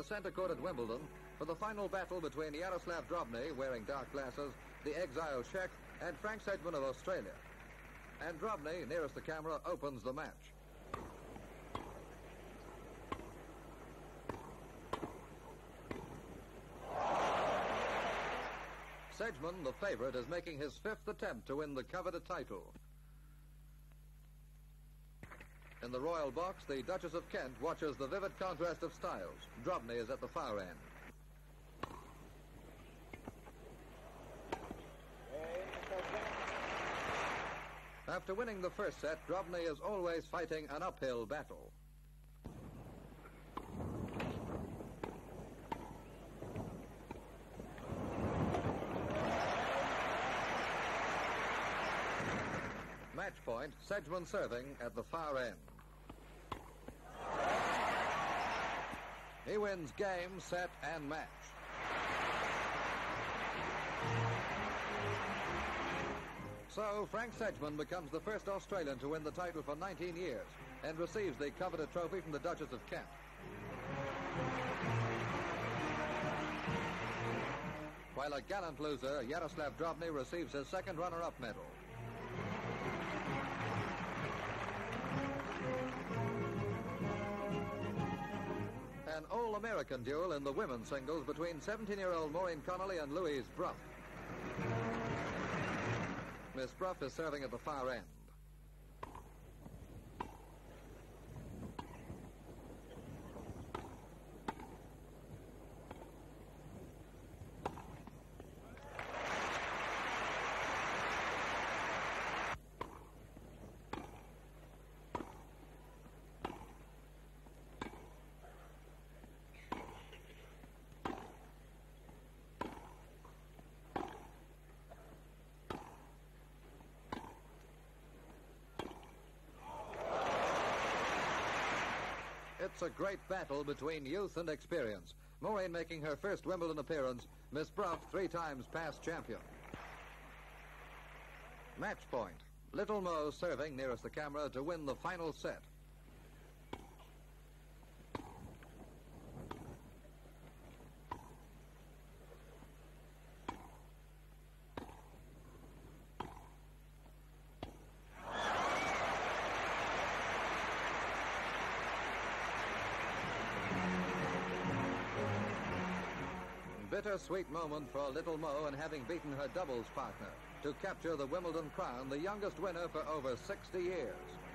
the centre court at Wimbledon for the final battle between Jaroslav Drobny, wearing dark glasses, the exiled Czech, and Frank Sedgman of Australia. And Drobny, nearest the camera, opens the match. Sedgman, the favorite, is making his fifth attempt to win the coveted title. In the royal box, the Duchess of Kent watches the vivid contrast of styles. Drobny is at the far end. After winning the first set, Drobny is always fighting an uphill battle. Match point, Sedgman serving at the far end. He wins game, set, and match. So, Frank Sedgman becomes the first Australian to win the title for 19 years and receives the coveted trophy from the Duchess of Kent. While a gallant loser, Jaroslav Drobny receives his second runner-up medal. An all-American duel in the women's singles between 17-year-old Maureen Connolly and Louise Brough. Miss Brough is serving at the far end. It's a great battle between youth and experience. Maureen making her first Wimbledon appearance, Miss Brough three times past champion. Match point. Little Mo serving nearest the camera to win the final set. Bittersweet moment for Little Mo in having beaten her doubles partner to capture the Wimbledon crown, the youngest winner for over 60 years.